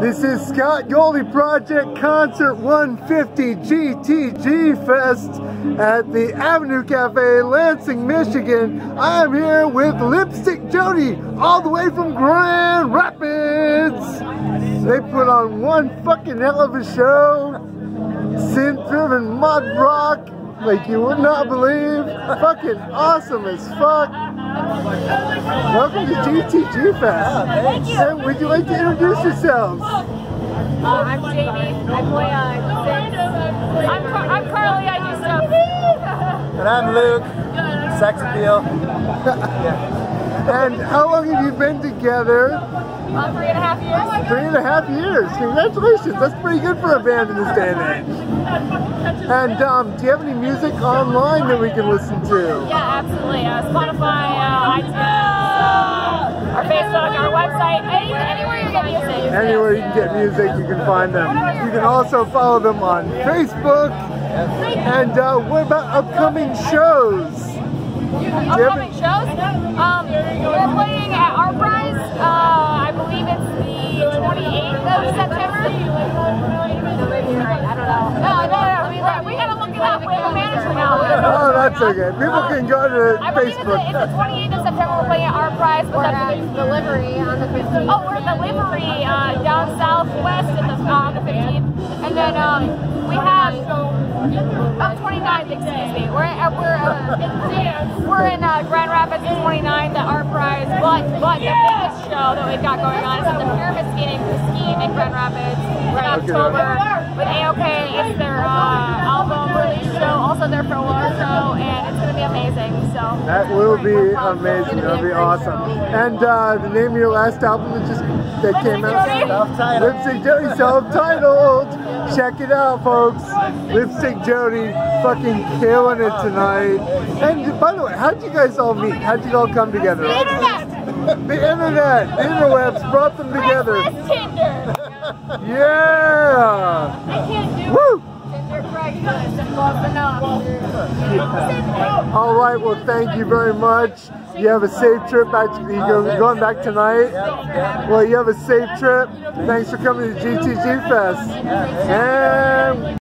This is Scott Goldy Project Concert 150 GTG Fest at the Avenue Cafe, Lansing, Michigan. I am here with Lipstick Jodi, all the way from Grand Rapids. They put on one fucking hell of a show. Synth-driven mud rock, like you would not believe. Fucking awesome as fuck. Welcome to GTG Fest. Thank you. And would you like to introduce yourselves? Uh, I'm Jamie. I play uh. I'm, Car- I'm Carly. I do stuff. And I'm Luke, sex appeal. And how long have you been together? Uh, three and a half years. Three and a half years. Congratulations. That's pretty good for a band in this day and age. And um, do you have any music online that we can listen to? Yeah, absolutely. Uh, Spotify, uh, iTunes, uh, our Facebook, our website, any, anywhere you get music. Anywhere you can get music, you can find them. You can also follow them on Facebook. And uh, what about upcoming shows? Upcoming shows. Um, we're playing at ArtPrize. Uh, I believe it's the 28th of September. I don't know. No, no, no. We, we gotta look it up. We have a manager now. We don't know. Oh, that's okay. People can go to I believe it's the, it's Facebook. the 28th of September. We're playing at our prize. We're at delivery on the 15th. Oh, we're at the livery uh, down southwest in the, uh, on the 15th. And then um, 25, excuse me. We're, uh, we're, uh, we're in uh, Grand Rapids 29, the art prize, but, but the biggest show that we've got going on is at the Pyramid Skating scheme in Grand Rapids in October with AOK. It's their uh, album release show, also their prologue show, and it's going to be amazing. So That will be amazing. That'll be, be awesome. Show. And uh, the name of your last album that just that came out? Self-titled. Lipstick Joey, self-titled. Check it out, folks. Lipstick Jodi, fucking killing it tonight. And by the way, how'd you guys all meet? How'd you all come together? the internet, The internet, the interwebs brought them together. Tinder. Yeah. All right. Well, thank you very much. You have a safe trip back. To, you're going back tonight. Well, you have a safe trip. Thanks for coming to GTG Fest. And.